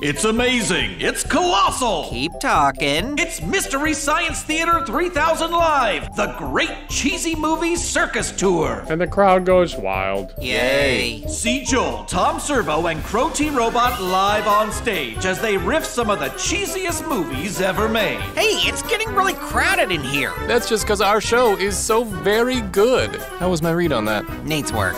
It's amazing. It's colossal. Keep talking. It's Mystery Science Theater 3000 Live, the great cheesy movie circus tour. And the crowd goes wild. Yay. See Joel, Tom Servo, and Crow T Robot live on stage as they riff some of the cheesiest movies ever made. Hey, it's getting really crowded in here. That's just because our show is so very good. How was my read on that? Nate's work.